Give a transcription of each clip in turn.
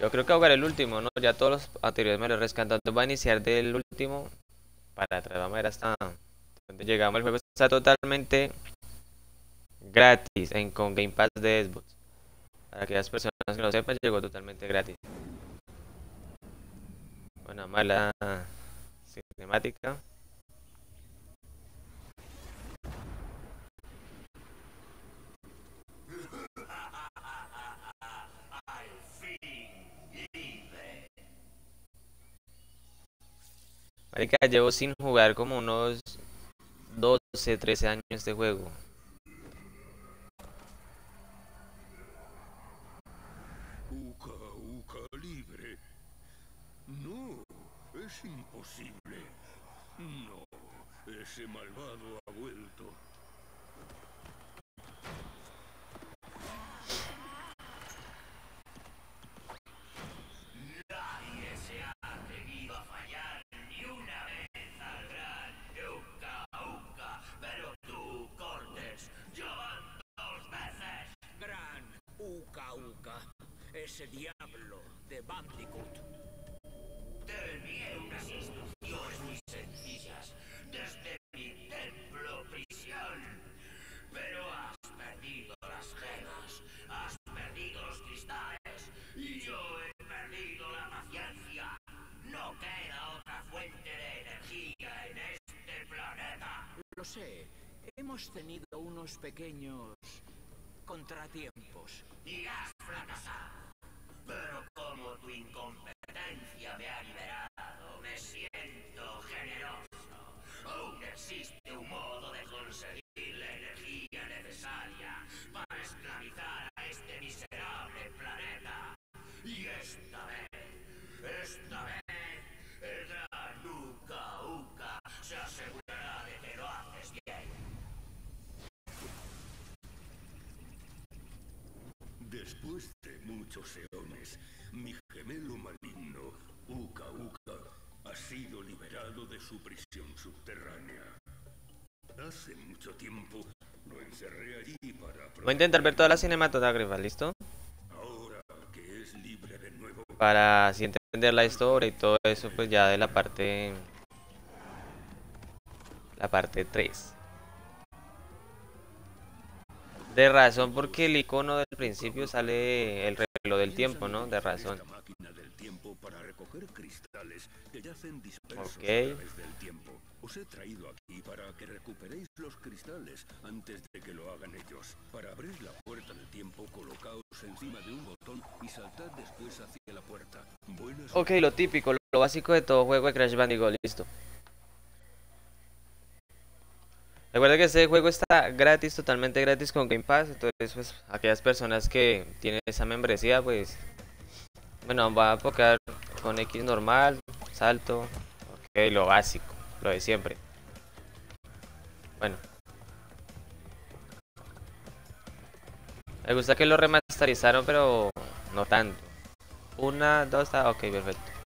Yo creo que jugar el último, ¿no? Ya todos los anteriores me los rescatan. Voy a iniciar del último para atrás. Vamos a ver hasta donde llegamos. El juego está totalmente gratis en con Game Pass de Xbox. Para aquellas personas que no sepan, llegó totalmente gratis. Una mala cinemática. Marica, llevo sin jugar como unos 12, 13 años este juego. Uca, Uca, libre. No, es imposible. No, ese malvado ha vuelto. Ese diablo de Bandicoot. Te envié unas instrucciones muy sencillas desde mi templo prisión, pero has perdido las gemas, has perdido los cristales y yo he perdido la paciencia. No queda otra fuente de energía en este planeta. Lo sé, hemos tenido unos pequeños contratiempos. y has fracasado. Incompetencia me ha liberado, me siento generoso. Aún existe un modo de conseguir la energía necesaria para esclavizar a este miserable planeta. Y esta vez, esta vez, el gran se asegurará de que lo haces bien. Después de muchos eones, mi gemelo maligno, Uka Uka, ha sido liberado de su prisión subterránea. Hace mucho tiempo lo encerré allí para... Voy a intentar ver toda la cinematográfica, ¿listo? Ahora que es libre de nuevo, Para así entender la historia y todo eso, pues ya de la parte... La parte 3. De razón, porque el icono del principio sale el reloj del tiempo, ¿no? De razón. esta máquina del tiempo para recoger cristales que yacen dispersos Ok. a través del tiempo. Os he traído aquí para que recuperéis los cristales antes de que lo hagan ellos. Para abrir la puerta del tiempo, colocaos encima de un botón y saltad después hacia la puerta. Buenas Ok, lo típico, lo básico de todo juego de Crash Bandicoot, listo. Recuerda que este juego está gratis, totalmente gratis con Game Pass, entonces pues aquellas personas que tienen esa membresía, pues bueno, va a enfocar con X normal, salto, ok, lo básico, lo de siempre. Bueno. Me gusta que lo remasterizaron, pero no tanto. Una, dos, ah, ok, perfecto.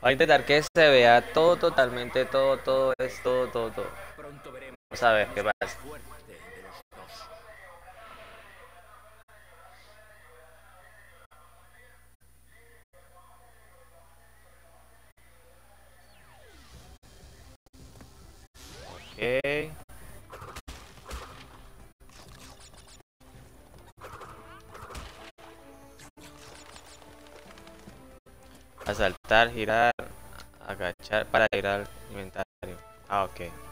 Voy a intentar que se vea todo totalmente, todo, todo, es todo, todo, todo. Ver qué pasa. más fuerte de los dos. Ok. A saltar, girar, agachar para ir al inventario. Ah, ok.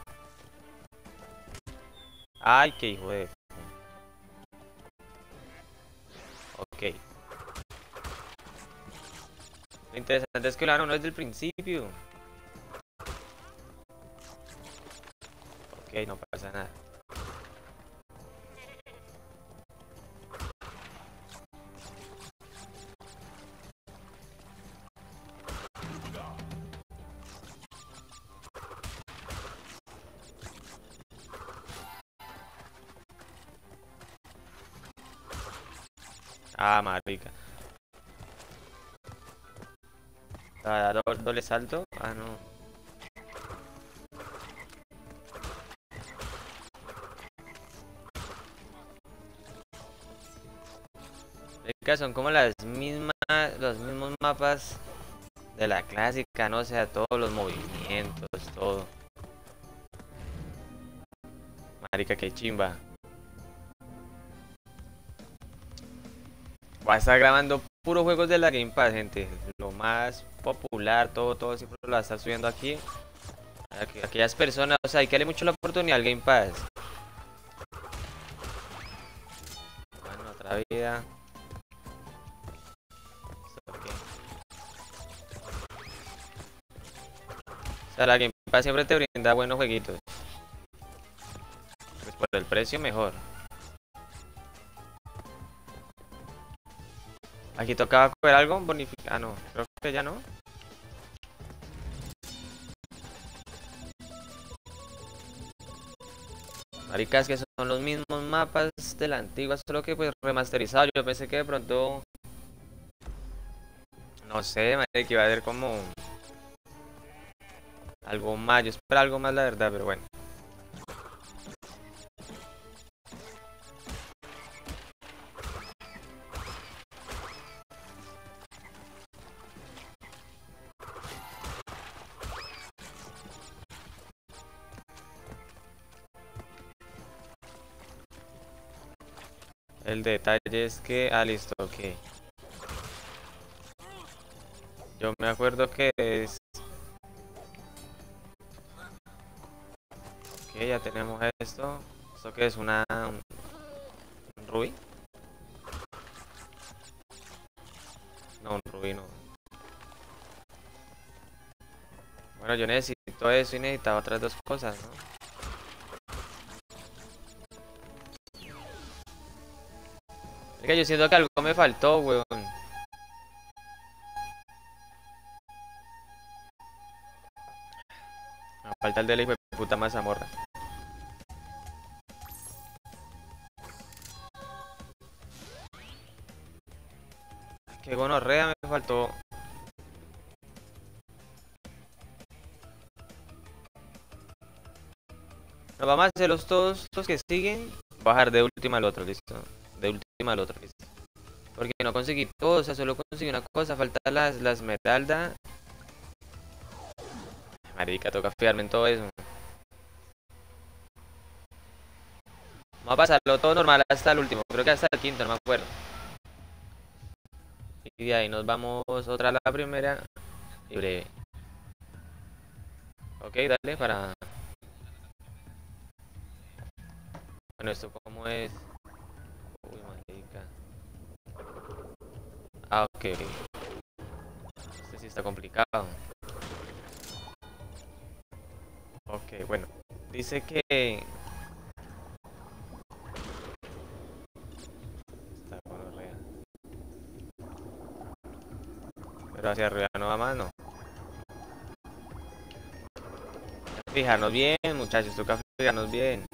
Ay, qué hijo de... Ok. Lo interesante es que lo hagan desde el principio. Ok, no pasa nada. Ah, marica. Ah, do doble salto. Ah, no. Son como las mismas, los mismos mapas de la clásica, no o sea, todos los movimientos, todo. Marica, que chimba. Va a estar grabando puros juegos de la Game Pass, gente. Lo más popular, todo, todo siempre lo va subiendo aquí. aquellas personas, o sea, hay que darle mucho la oportunidad al Game Pass. Bueno, otra vida. O sea, la Game Pass siempre te brinda buenos jueguitos. Pues por el precio mejor. Aquí tocaba coger algo, bonificar. Ah, no, creo que ya no. Maricas que son los mismos mapas de la antigua, solo que pues remasterizado. Yo pensé que de pronto. No sé, que iba a haber como. Algo más. Yo espero algo más, la verdad, pero bueno. El detalle es que... Ah, listo, ok. Yo me acuerdo que es... Ok, ya tenemos esto. ¿Esto que es? Una... Un, rubí? No, un rubí no. Bueno, yo necesito eso y necesitaba otras dos cosas, ¿no? Que yo siento que algo me faltó, weón. Falta el de la hijo de puta mazamorra. Qué gonorrea me faltó. Nos vamos a hacer los todos los que siguen. Bajar de última al otro, listo de última al otro. Porque no conseguí todo, o sea, solo conseguí una cosa, falta la, la esmeralda. Marica, toca fiarme en todo eso. Vamos a pasarlo todo normal hasta el último, creo que hasta el quinto, no me acuerdo. Y de ahí nos vamos otra a la primera y breve. Ok, dale para... Bueno, esto como es... Ah, ok. Este sí está complicado. Ok, bueno. Dice que... Está real. Pero hacia arriba no va más, no. Fijarnos bien, muchachos. Toca fijarnos bien.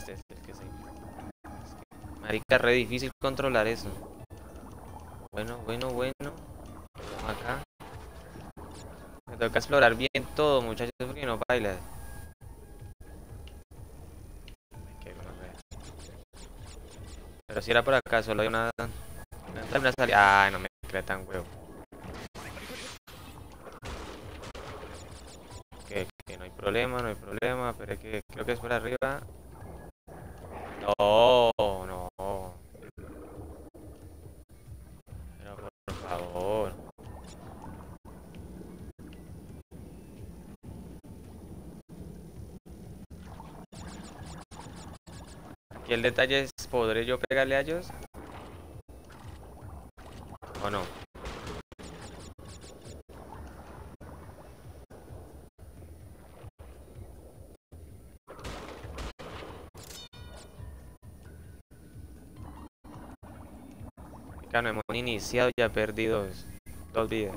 Sí. marica, re difícil controlar eso. Bueno, bueno, bueno. acá. Me toca explorar bien todo, muchachos, porque no baila. Pero si era por acá, solo hay una... Una salida... Ay, no me crea tan huevo. Que, que no hay problema, no hay problema, pero es que creo que es por arriba. No, no. Pero por favor. Aquí el detalle es, ¿podré yo pegarle a ellos? ¿O no? No hemos iniciado ya perdidos dos vidas.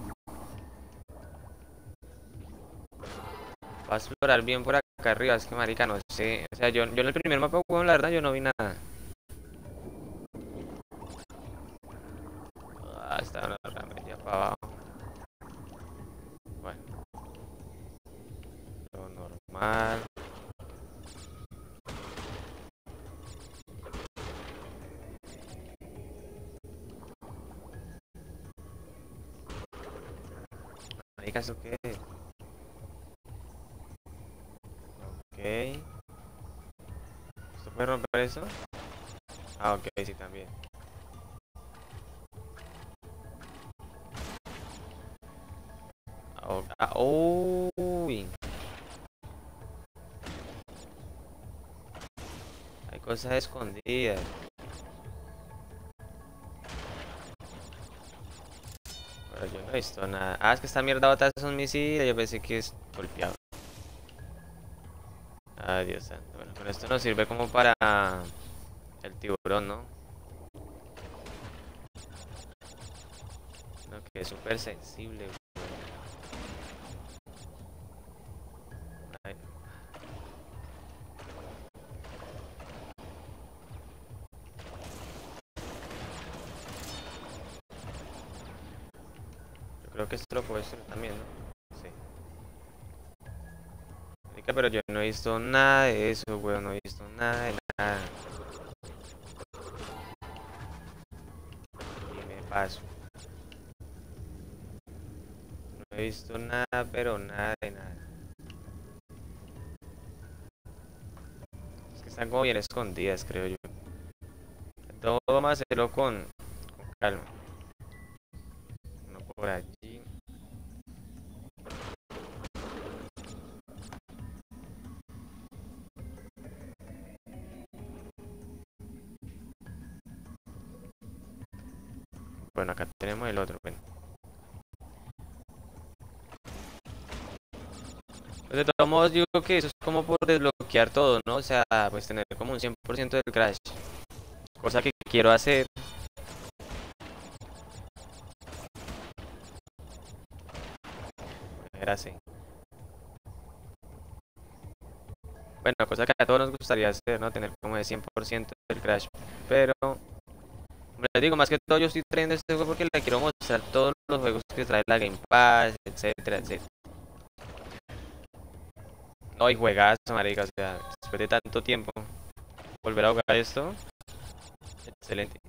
Va a explorar bien por acá arriba, es que marica, no sé. O sea, yo, yo en el primer mapa, la verdad, yo no vi nada. Ah, está una para abajo. Bueno. Lo normal. Marica, ¿eso qué es? Ok. ¿Esto puede romper eso? Ah, ok, sí, también. Ah, uy. Hay cosas escondidas. Pero yo no he visto nada. Ah, es que esta mierda bota es un misil. Yo pensé que es golpeado. Ay, Dios santo. Bueno, con esto nos sirve como para el tiburón, ¿no? No, que es súper sensible. weón. Ay. Yo que esto lo puedo también, ¿no? Sí. Pero yo no he visto nada de eso, weón. No he visto nada de nada. Y me paso. No he visto nada, pero nada de nada. Es que están como bien escondidas, creo yo. Todo vamos a hacerlo con, con calma. Por allí. Bueno, acá tenemos el otro. Bueno. Pues de todos modos, creo que eso es como por desbloquear todo, ¿no? O sea, pues tener como un 100% del crash. Cosa que quiero hacer. Era así. Bueno, cosa que a todos nos gustaría hacer, ¿no? Tener como el 100% del crash. Pero, les digo, más que todo yo estoy trayendo este juego porque le quiero mostrar todos los juegos que trae la Game Pass, etcétera, etcétera. No, y juegazo, marica, o sea, después de tanto tiempo, volver a jugar esto, excelente.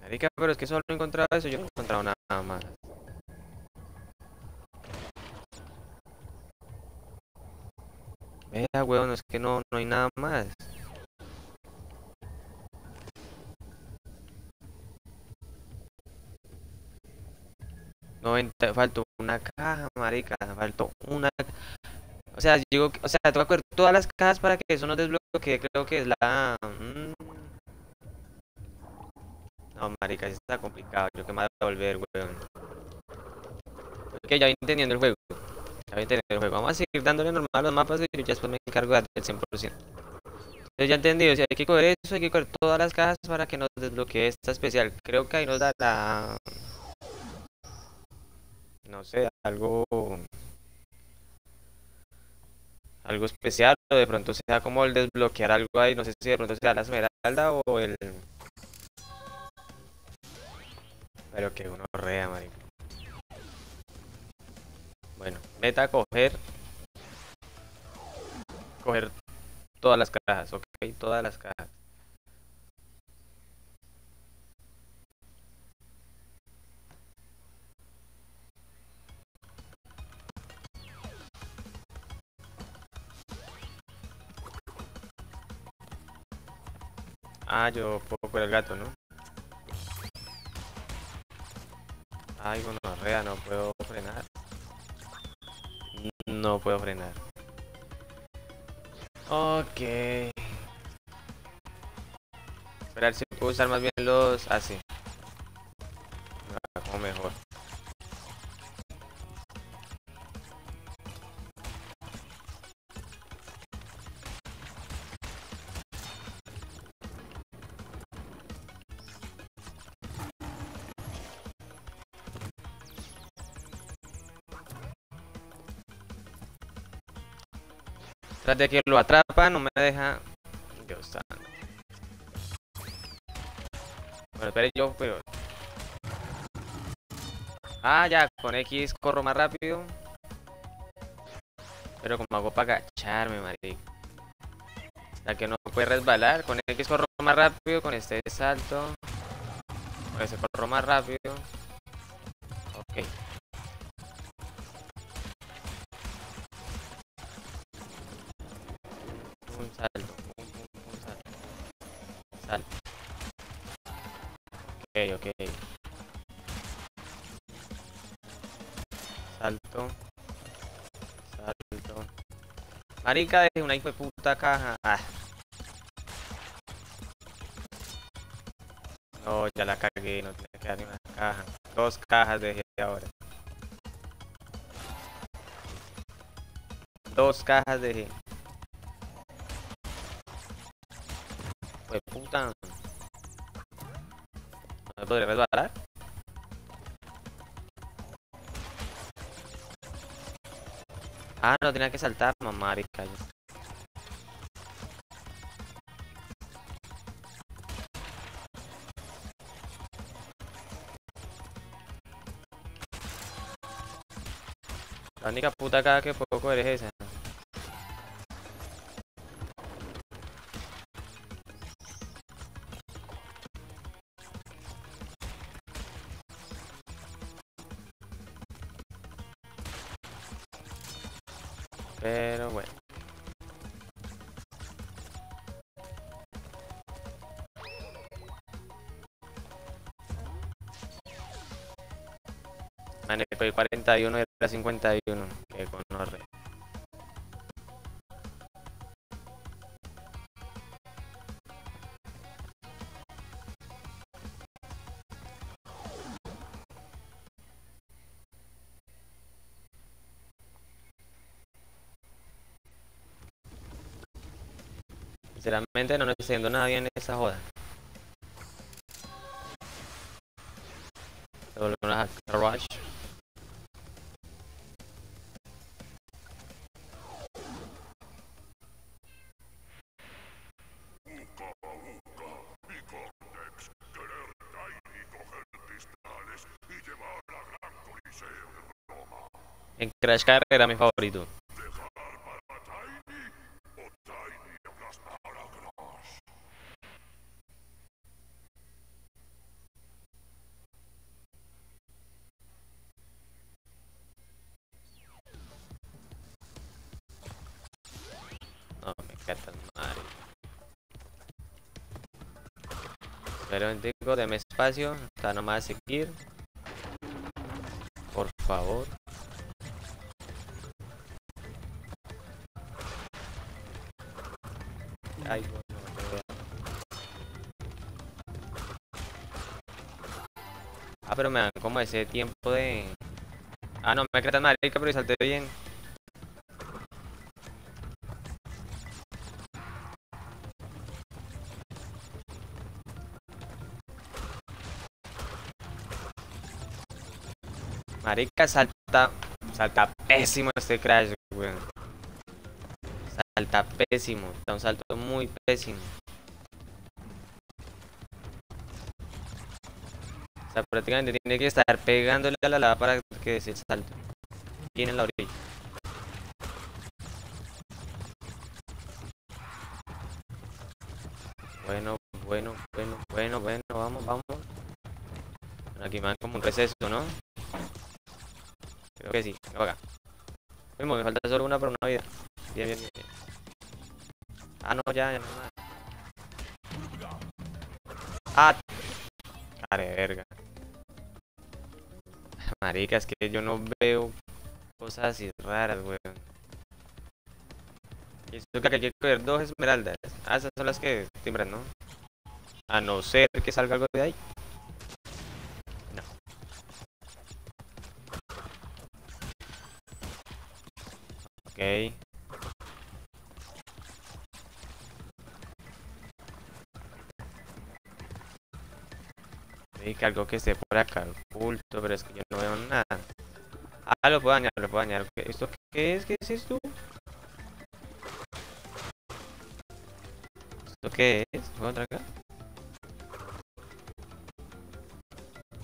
Marica, pero es que solo he encontrado eso, yo no he encontrado nada más. Vea, weón, es que no, no hay nada más. Noventa, faltó una caja, marica, faltó una. O sea, digo, o sea, tengo que todas las cajas para que eso no desbloquee, creo que es la. mm. No, marica, está complicado, yo que me voy a volver, weón. Ok, ya entendiendo el juego. Vamos a seguir dándole normal a los mapas y ya después me encargo de del 100%. Entonces ya entendí, o sea, hay que coger eso, hay que coger todas las cajas para que nos desbloquee esta especial. Creo que ahí nos da la... No sé, algo... Algo especial, o de pronto sea como el desbloquear algo ahí, no sé si de pronto sea la esmeralda o el... Pero que uno rea, marico. Bueno, meta coger. Coger todas las cajas, ok, todas las cajas. Ah, yo puedo por el gato, ¿no? Ay, gonorrea, no puedo frenar. No puedo frenar. Ok. Esperar si puedo usar más bien los así. Ah, como mejor. De que lo atrapa, no me deja. Dios. Bueno, espere yo, pero. Ah, ya, con X corro más rápido. Pero como hago para agacharme, marico. La que no puede resbalar. Con X corro más rápido, con este salto. Con este corro más rápido. Ok. Ok. Salto. Salto. Marica, de una hijo de puta caja. Ah. No, ya la cagué, no tiene que dar ni una caja. Dos cajas dejé ahora. Dos cajas dejé. Pues puta. ¿No me podré resbalar? Ah, no tenía que saltar, mamá, marica. La única puta caja que puedo coger es esa. Pero bueno. Vale, estoy 41 y era 51. Que con Sinceramente no estoy haciendo nada bien en esa joda. Volvemos a Rush. En Crash Car era mi favorito. Encanta Mario. Pero digo, deme espacio, está nomás seguir. Por favor. Ay. Ah, pero me dan como ese tiempo de... Ah, no, me tan marica, pero salté bien. Marica, salta... Salta pésimo este Crash, weón. Salta pésimo. Está un salto muy pésimo. O sea, prácticamente tiene que estar pegándole a la lava para que se salte. Tiene en la orilla. Bueno, bueno, bueno, bueno, bueno, vamos, vamos. Aquí me dan como un receso, ¿no? Creo que sí, para acá. Mismo, me falta solo una para una vida. Bien, bien, bien. Ah, no, ya, ya no. Ah, Vale, verga. Marica, es que yo no veo cosas así raras, weón. Y eso que hay que coger dos esmeraldas. Ah, esas son las que timbran, ¿no? A no ser que salga algo de ahí. No. Ok. que algo que esté por acá oculto, pero es que yo no veo nada. Ah, lo puedo dañar, lo puedo dañar. ¿Qué- ¿Esto qué es? ¿Qué es esto? ¿Esto qué es? ¿Puedo entrar acá?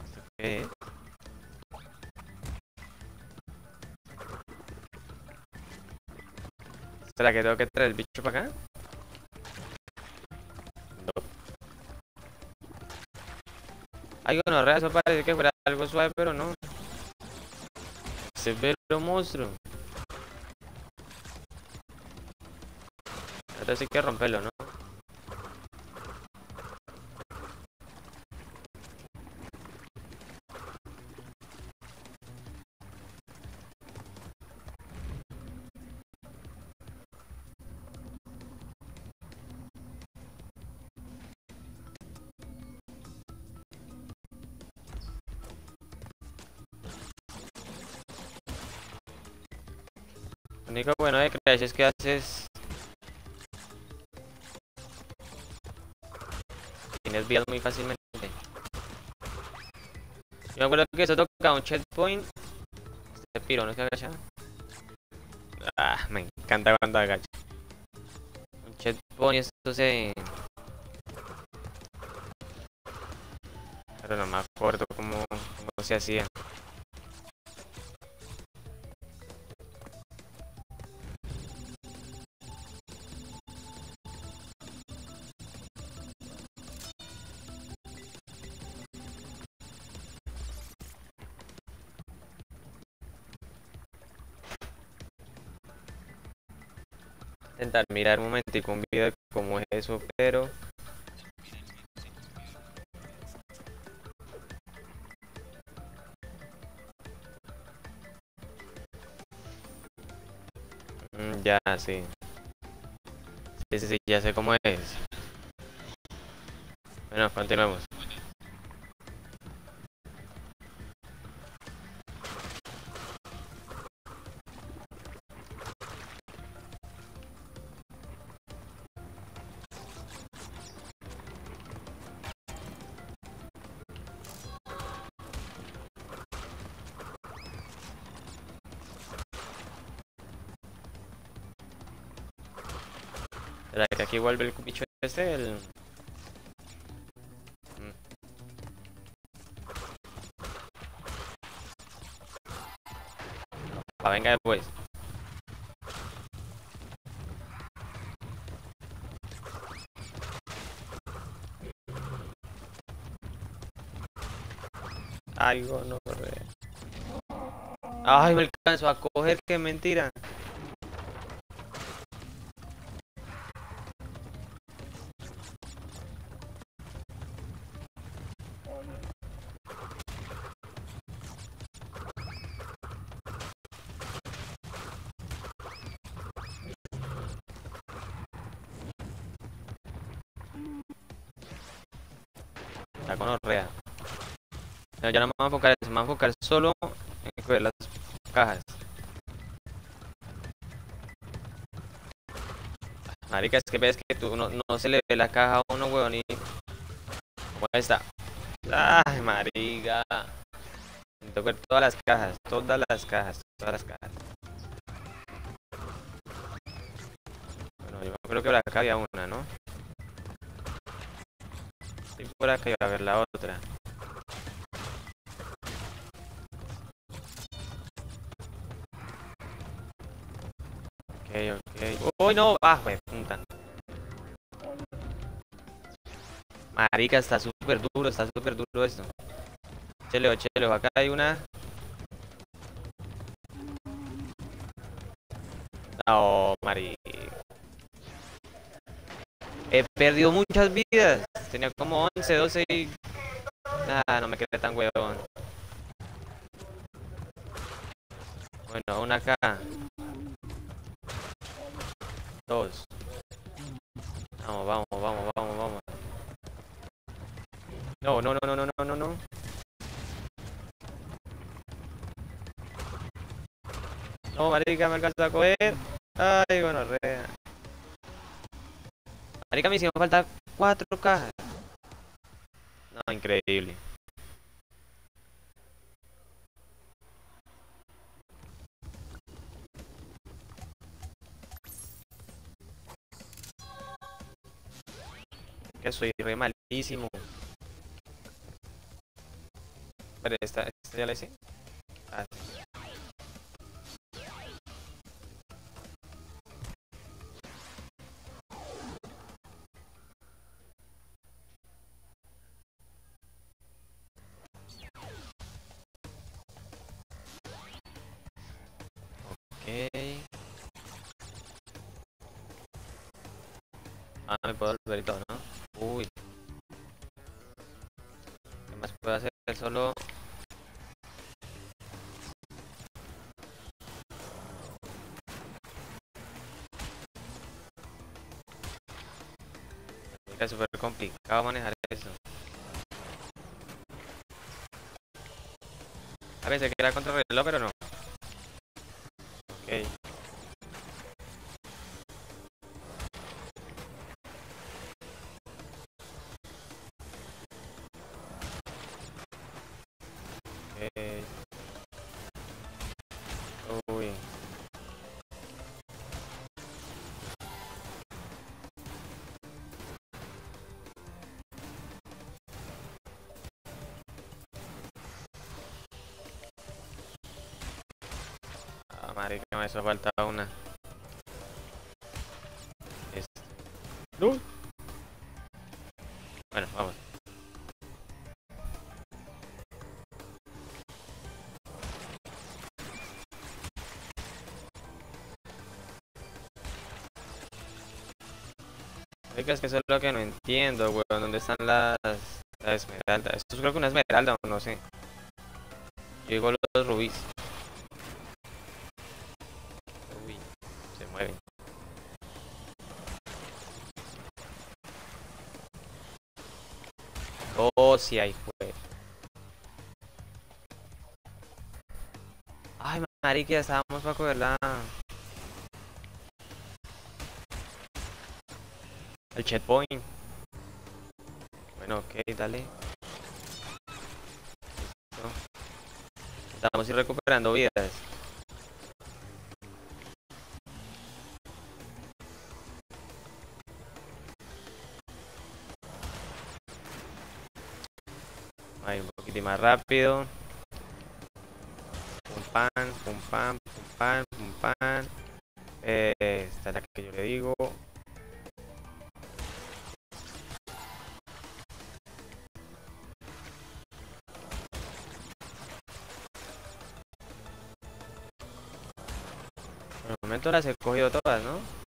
¿Esto qué es? ¿Será que tengo que traer el bicho para acá? No. Ay, bueno, real, eso parece que fuera algo suave, pero no. Severo monstruo. Entonces hay que romperlo, ¿no? Lo único bueno de Crash es que haces... Tienes vías muy fácilmente. Yo me acuerdo que eso toca un checkpoint. Este piro no que agacha. Ah, me encanta cuando agacha. Un checkpoint, esto se... Pero no me acuerdo cómo, cómo se hacía. Intentar mirar un momentico un video de cómo es eso, pero Mm, ya, sí. Sí, sí, sí, ya sé cómo es. Bueno, continuemos. ¿Será que aquí vuelve el bicho este? El... Mm. Ah, venga después. Algo no corre. Ay, me alcanzó a coger, qué mentira. Ya no me voy a enfocar en a enfocar solo en las cajas. Marica, es que ves que tú no, no se le ve la caja a uno, weón, y... ¿Cómo está? Ay, marica. Necesito ver todas las cajas, todas las cajas, todas las cajas. Bueno, yo creo que por acá había una, ¿no? Y por acá iba a ver la otra. Ok, ok. ¡Uy, no! ¡Ah, wey, punta! Marica, está súper duro, está súper duro esto. Cheleo, cheleo, acá hay una. No, marica. He perdido muchas vidas. Tenía como 11, 12 y... Nada, no me quedé tan huevón. Bueno, una acá. Dos. Vamos, vamos, vamos, vamos, vamos. No, no, no, no, no, no, no, no. No, marica, me alcanza a coger. Ay, bueno, rea. Marica, me hicieron falta cuatro cajas. No, increíble. Que soy re malísimo. Vale, esta, esta ya la hice. Ah. Ah, me puedo volver y todo, ¿no? Solo... Es súper complicado manejar eso. A veces que era contra reloj, pero no. Hizo falta una. Este. No. Bueno, vamos. Oiga, es que eso es lo que no entiendo, weón. ¿Dónde están las, las esmeraldas? Esto es creo que una esmeralda o no sé. Yo digo los rubíes. Uy, se mueven. Sí hay fue. Ay, marica, ya estábamos para cogerla. El checkpoint. Bueno, ok, dale. Estamos recuperando vidas. Rápido. Pum pan, pum pan, pum pan, pum pan. Eh, esta es la que yo le digo. Por el momento las he cogido todas, ¿no?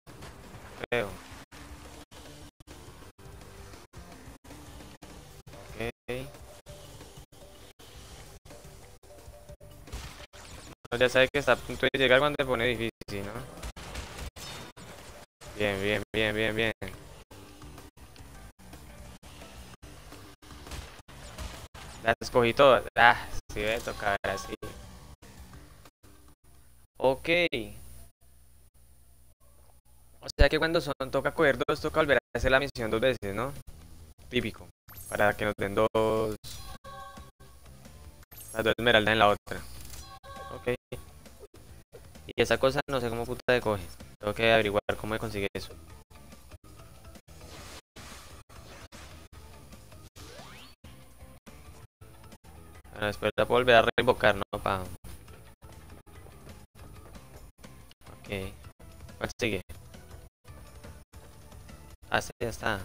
Ya sabe que está a punto de llegar cuando se pone difícil, ¿no? Bien, bien, bien, bien, bien. Las escogí todas. Ah, sí, voy a tocar así. Ok. O sea que cuando son toca coger dos, toca volver a hacer la misión dos veces, ¿no? Típico. Para que nos den dos. Las dos esmeraldas en la otra. Ok. Y esa cosa no sé cómo puta de coge. Tengo que averiguar cómo consigue eso. Bueno, después la puedo volver a reinvocar, ¿no? Pa... Ok. ¿Cuál sigue? Ah, ya está.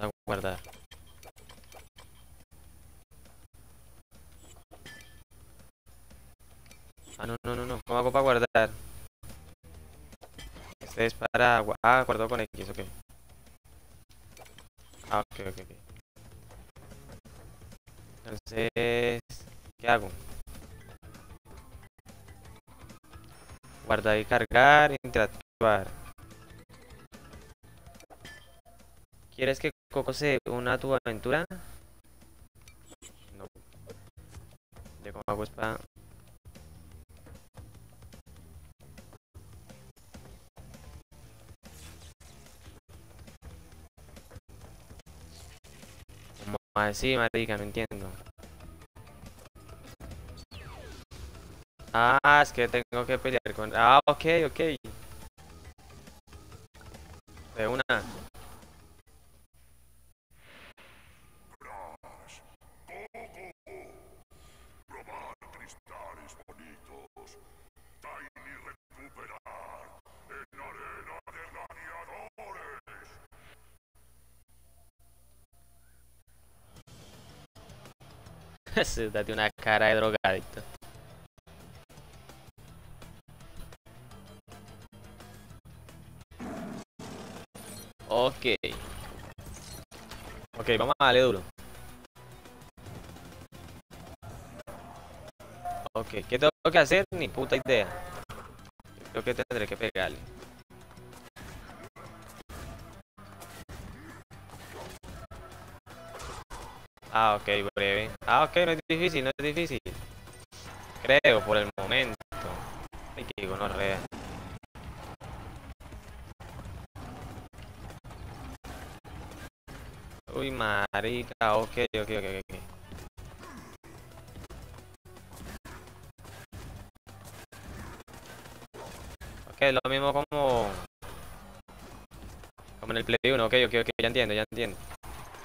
A guardar. Ah, no, no, no, no. ¿Cómo hago para guardar? Este es para... Ah, guardo con X, ok. Ah, ok, ok, ok. Entonces... ¿Qué hago? Guardar y cargar, interactuar. ¿Quieres que Coco se una tu aventura? No. ¿De cómo hago es para...? ¿Cómo así, marica? No entiendo. Ah, es que tengo que pelear con... Ah, ok, ok. De una. Probar cristales bonitos. Tiny recuperar en arena de gladiadores. Date una cara de drogadicto. Ok. Ok, vamos a darle duro. Ok, ¿qué tengo que hacer? Ni puta idea. Creo que tendré que pegarle. Ah, ok, breve. Ah, ok, no es difícil, no es difícil. Creo, por el momento. Ay, que gonorrea. Uy, marica, ok, ok, ok, ok. Ok, lo mismo como... Como en el Play 1, ok, ok, ok, ya entiendo, ya entiendo.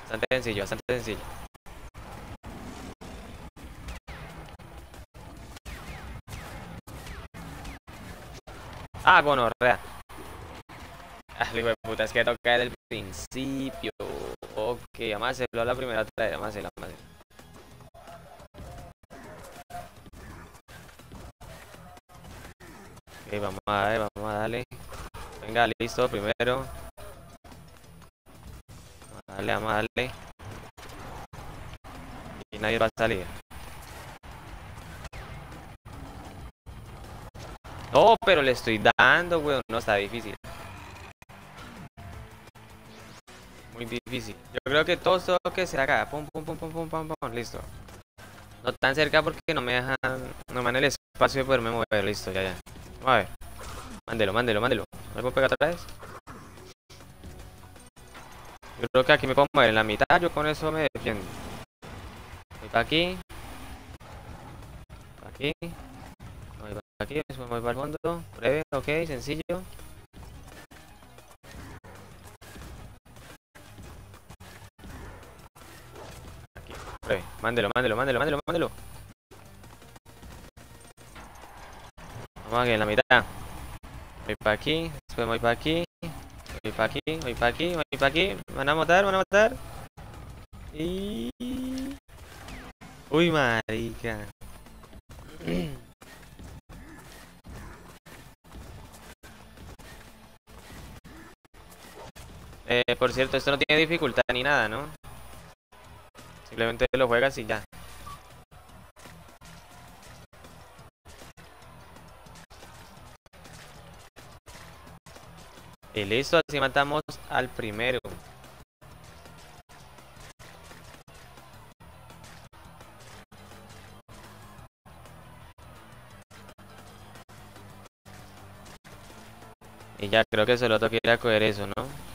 Bastante sencillo, bastante sencillo. Ah, gonorrea. Ah, hijo de puta, es que toca desde el principio. Ok, vamos a hacerlo a la primera trae, vamos a hacerlo, vamos a hacerlo. Ok, vamos a ver, vamos a darle. Venga, listo, primero. Vamos a darle. Y nadie va a salir. No, pero le estoy dando, weón. No, está difícil. Muy difícil. Yo creo que todo esto que se acá. Pum, pum, pum, pum, pum, pum, pum. Listo. No tan cerca porque no me dejan. No me dan el espacio de poderme mover. Listo, ya, ya. A ver. Mándelo, mándelo, mándelo. ¿Me puedo pegar otra vez? Yo creo que aquí me puedo mover en la mitad. Yo con eso me defiendo. Voy para aquí. Aquí. Voy para aquí. Voy para el fondo. Breve, ok, sencillo. Aquí, breve. Mándelo, mándelo, mándelo, mándelo, mándelo. Vamos aquí en la mitad. Voy para aquí, después voy para aquí. Voy para aquí, voy para aquí, voy para aquí. Van a matar, van a matar. Y... Uy, marica. Eh, por cierto, esto no tiene dificultad ni nada, ¿no? Simplemente lo juegas y ya. Y listo, así matamos al primero. Y ya creo que solo toca ir a coger eso, ¿no?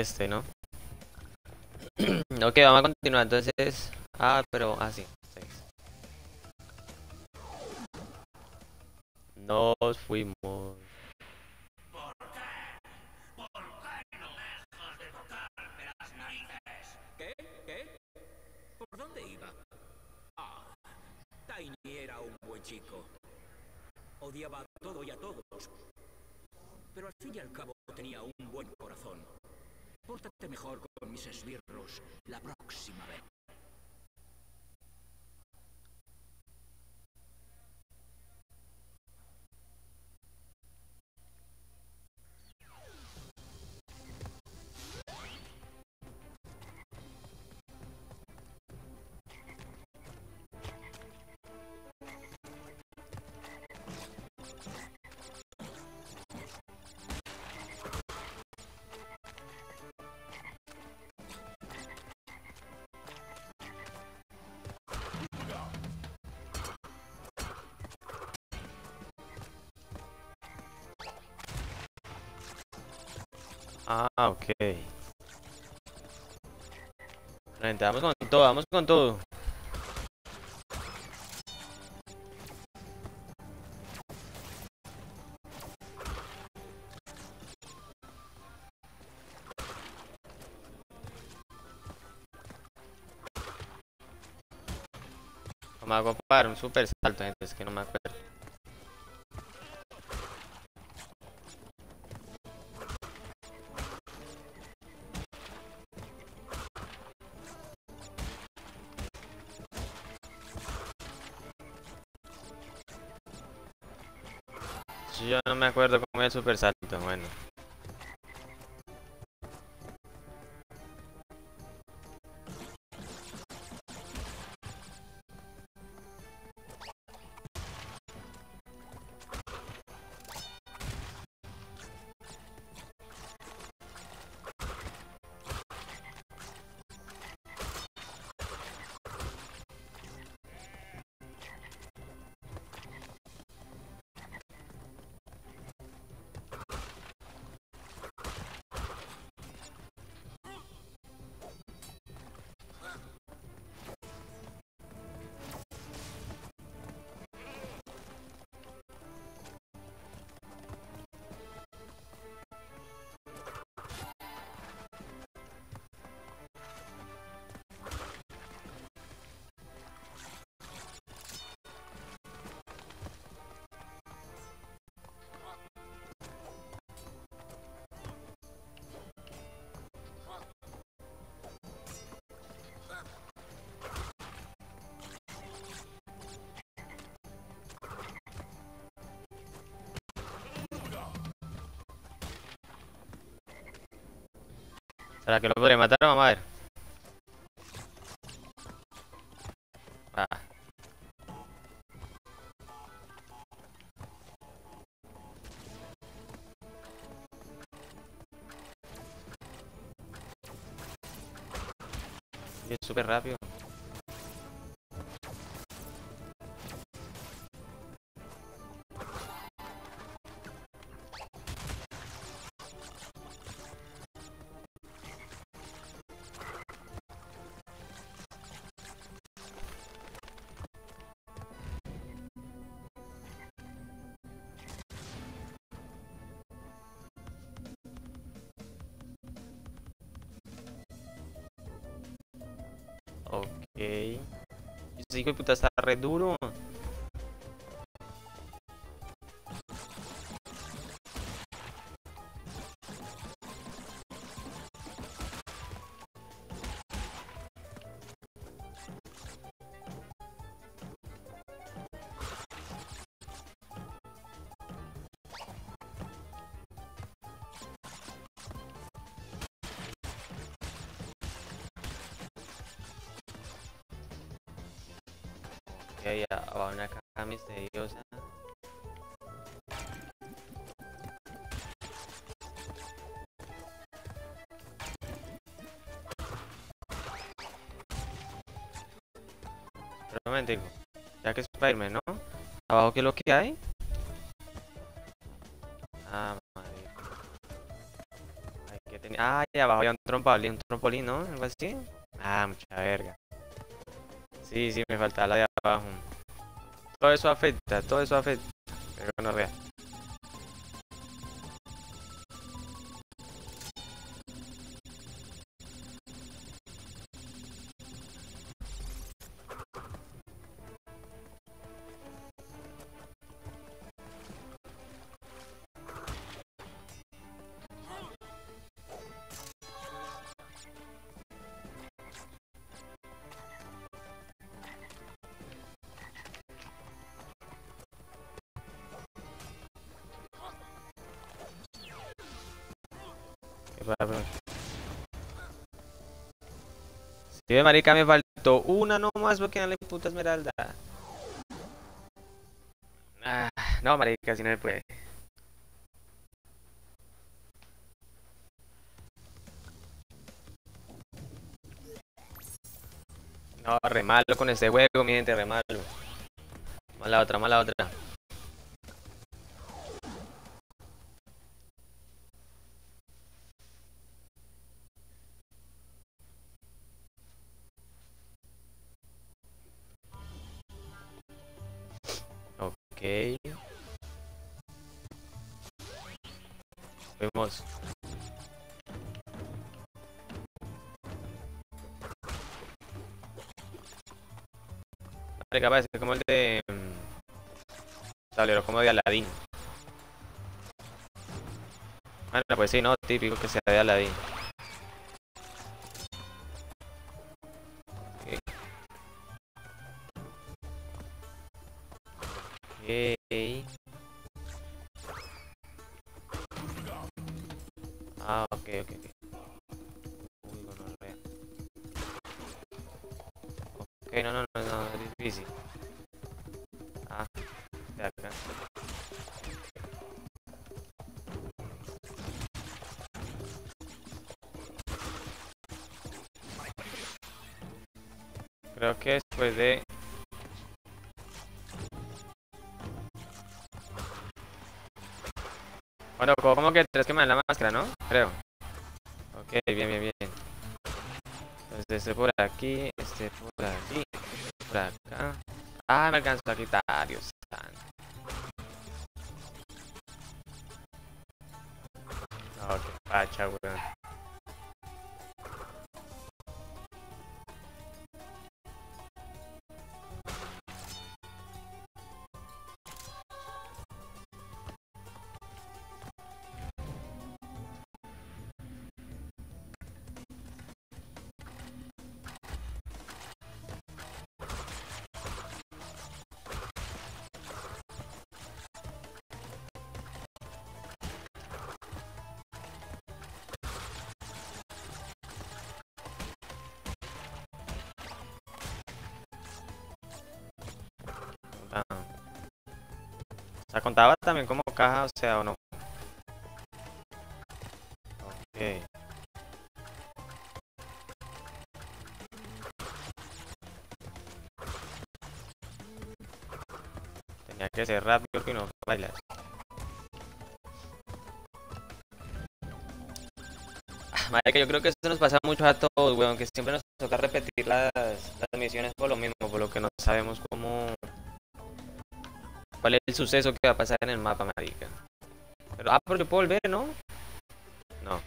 Este, ¿no? ok, vamos a continuar entonces. Ah, pero así. Nos fuimos. ¿Por qué? ¿Por qué no dejas de tocarme las narices? ¿Qué? ¿Qué? ¿Por dónde iba? Ah, Tiny era un buen chico. Odiaba a todo y a todos. Pero al fin y al cabo tenía un buen corazón. Pórtate mejor con mis esbirros la próxima vez. Ah, ok. Gente, vamos con todo, vamos con todo. Me hago para un super salto, gente, es que no me acuerdo. Acuerdo es el super salto, bueno. ¿Será que lo podré matar? Vamos a ver. Ah. Es súper rápido. Que puta essa Ahí va una caja misteriosa. Pero un momentico, ya que es para irme, ¿no? ¿Abajo qué es lo que hay? Ah, marico. Ay, que tenía- Ah, y abajo había un trampolín, un trampolín, ¿no? Algo así. Ah, mucha verga. Sí, sí, me falta la de Todo eso afecta, todo eso afecta. Sí, ve, marica, me faltó una nomás porque no le puta esmeralda. Ah, no, marica, si no me puede. No, re malo con este juego, mi gente, re malo. Mala otra, mala otra. Capaz, es como el de... mm, Tablero, como de Aladdin. Bueno, pues sí, no, típico que sea de Aladdin. Creo que después de... Bueno, co- como que tres que me dan la máscara, ¿no? Creo. Ok, bien, bien, bien. Entonces este por aquí, este por aquí, este por acá. Ah, me alcanzó a quitar, Dios santo. Qué pacha, weón. Contaba también como caja, o sea, o no. Tenía que ser rápido porque no bailas. Marica, yo creo que eso nos pasa mucho a todos, weón, que siempre nos toca repetir las misiones por lo mismo, por lo que no sabemos cómo... ¿Cuál es el suceso que va a pasar en el mapa, marica? Pero, ah, yo puedo volver, ¿no? No.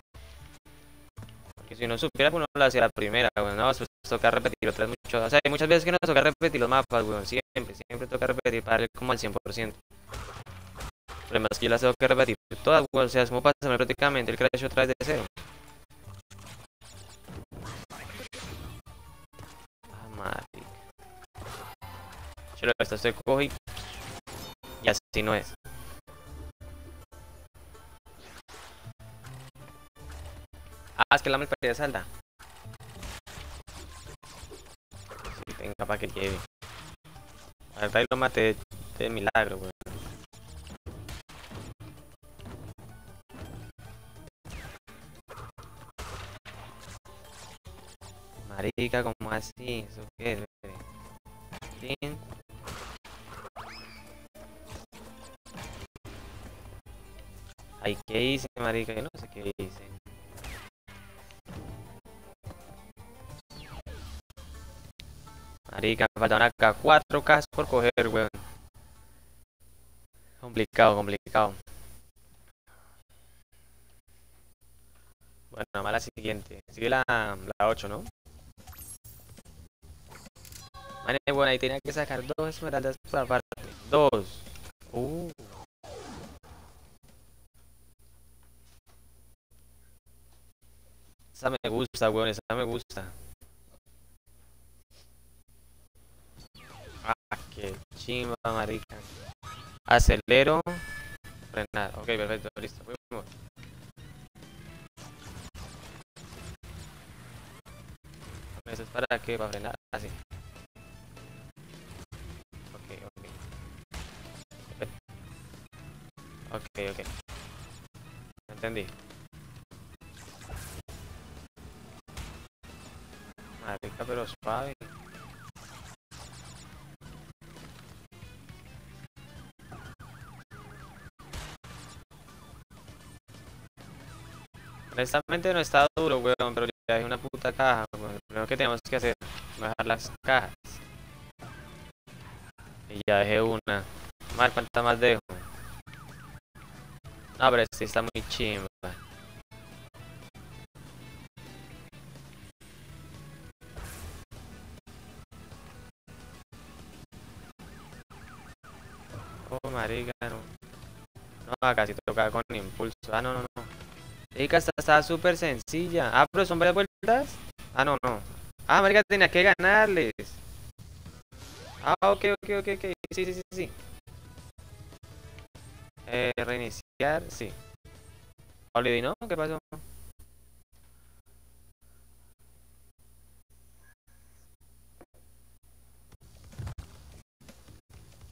Porque si uno supiera, pues uno lo hacía la primera, weón, no, eso toca repetir otras muchas... O sea, hay muchas veces que nos toca repetir los mapas, weón, siempre, siempre toca repetir para darle como al 100%. El que yo las tengo que repetir todas, weón, o sea, es como pasarme prácticamente el crash otra vez de cero. Ah, marica. Chelo, esto se coge y... así no es. Ah, es que la me de salda. Sí, tenga para que lleve. La verdad y lo maté de, milagro, weón. Marica, como así? ¿Eso qué es? Ay, ¿qué hice, marica? Yo no sé qué hice. Marica, me faltan acá cuatro cajas por coger, weón. Complicado, complicado. Bueno, vamos a la siguiente. Sigue la, la 8, ¿no? Bueno, ahí tenía que sacar dos esmeraldas por aparte. Dos. Uh. Esa me gusta, weón, esa me gusta. Ah, qué chimba, marica. Acelero. Frenar. Ok, perfecto, listo. Fuimos. Eso es para qué, para frenar. Así. Ok, ok. Ok, ok. Entendí. Marica, pero suave. Honestamente no está duro, weón, pero ya hay una puta caja, weón. Lo que tenemos que hacer es bajar las cajas. Y ya dejé una. Mal, ¿cuánta más dejo? No, pero sí está muy chimba. Marica, no. No, sí toca con impulso. Ah, no, no, no. Marica, esta está súper sencilla. Ah, pero son varias vueltas. Ah, no, no. Ah, marica, tenía que ganarles. Ah, ok, ok, ok, ok. Sí, sí, sí, sí. Eh, reiniciar, sí. Olvidé, ¿no? ¿Qué pasó?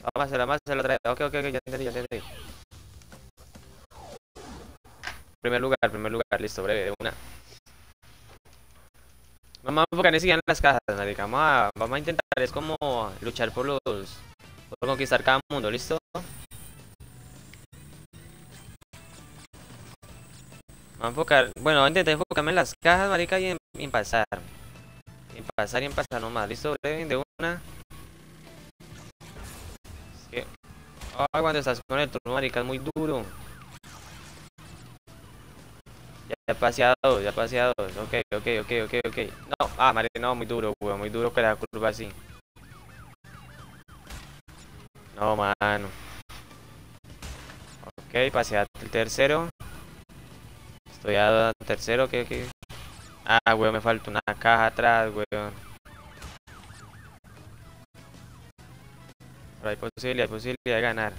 Vamos a hacerlo, vamos a hacerlo otra vez. Ok, ok, ok, ya entendí, ya entendí. Primer lugar, primer lugar, listo, breve, de una. Vamos a enfocar en las cajas, marica. Vamos a, vamos a intentar, es como luchar por los... Por conquistar cada mundo, ¿listo? Vamos a enfocar... Bueno, intentar enfocarme en las cajas, marica, y en, en pasar. En pasar y en pasar nomás, ¿listo? Breve, de una. Ay, cuando estás con el turno, marica, es muy duro. Ya paseado, ya paseado. Ok, ok, ok, ok, ok. No, ah, marica, no, muy duro, weón. Muy duro que la curva así. No, mano. Ok, pasé al tercero. Estoy a tercero, ¿qué, qué? Ah, weón, me falta una caja atrás, weón. Pero hay posibilidad, hay posibilidad de ganar.